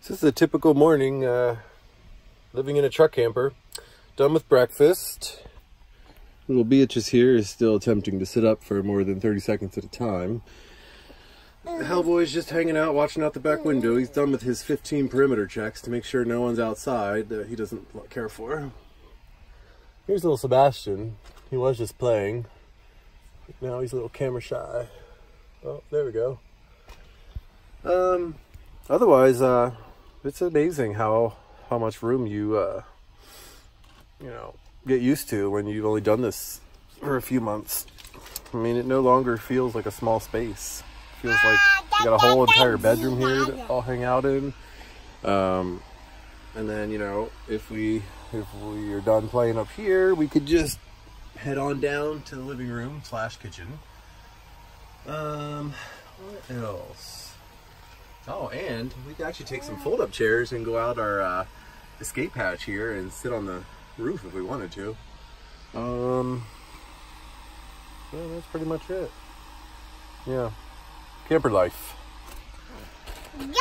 This is a typical morning, uh, living in a truck camper. Done with breakfast. Little Beatrice here is still attempting to sit up for more than 30 seconds at a time. Hellboy's just hanging out, watching out the back window. He's done with his 15 perimeter checks to make sure no one's outside that he doesn't care for. Here's little Sebastian. He was just playing. Now he's a little camera shy. Oh, there we go. Um, otherwise, uh, it's amazing how how much room you uh, you know get used to when you've only done this for a few months. I mean, it no longer feels like a small space. It feels like you got a whole entire bedroom here to all hang out in. Um, and then you know, if we if we are done playing up here, we could just head on down to the living room slash kitchen. Um, what else? Oh, and we could actually take some fold-up chairs and go out our uh, escape hatch here and sit on the roof if we wanted to. Um, yeah, that's pretty much it. Yeah, camper life. Yeah.